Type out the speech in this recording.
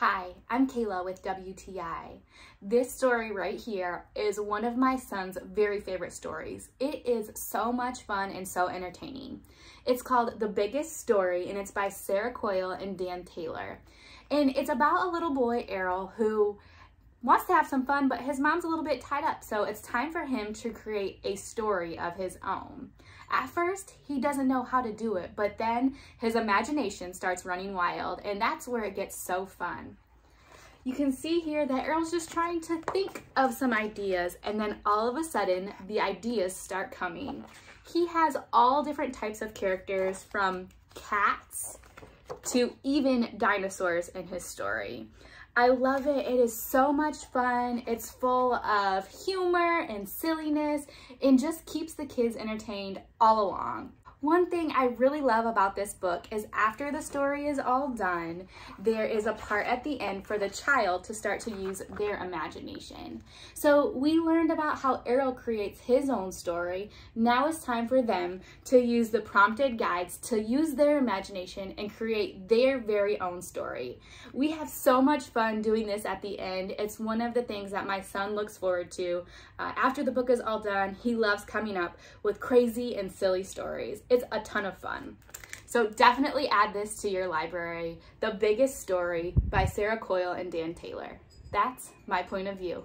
Hi, I'm Kayla with WTI. This story right here is one of my son's very favorite stories. It is so much fun and so entertaining. It's called The Biggest Story and it's by Sarah Coyle and Dan Taylor. And it's about a little boy, Errol, who wants to have some fun, but his mom's a little bit tied up, so it's time for him to create a story of his own. At first, he doesn't know how to do it, but then his imagination starts running wild, and that's where it gets so fun. You can see here that Errol's just trying to think of some ideas, and then all of a sudden, the ideas start coming. He has all different types of characters, from cats to even dinosaurs in his story. I love it. It is so much fun. It's full of humor and silliness and just keeps the kids entertained all along. One thing I really love about this book is after the story is all done, there is a part at the end for the child to start to use their imagination. So we learned about how Errol creates his own story. Now it's time for them to use the prompted guides to use their imagination and create their very own story. We have so much fun doing this at the end. It's one of the things that my son looks forward to. Uh, after the book is all done, he loves coming up with crazy and silly stories. It's a ton of fun. So definitely add this to your library, The Biggest Story by Sarah Coyle and Dan Taylor. That's my point of view.